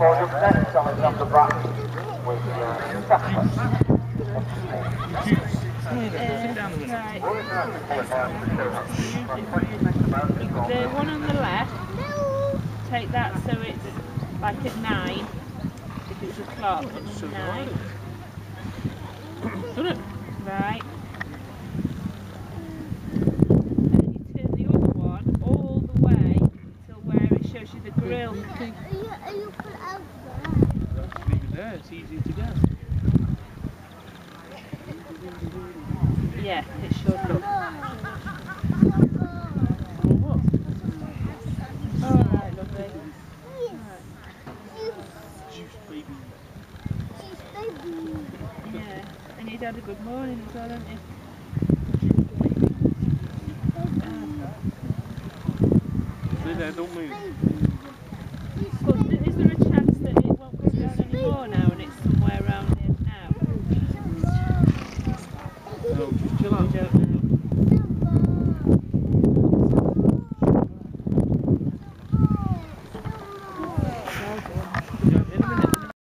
The one on the left, take that so it's like at nine. If it's a clock, it's nine. Right. And then you turn the other one all the way till where it shows you the grill. Okay. Are you, put out there? Leave it there. It's easy to get. Yeah, it should look. Alright, lovely. Juice, baby. Yeah. And you'd had a good morning as well, hadn't you? Stay there, don't move. Joe.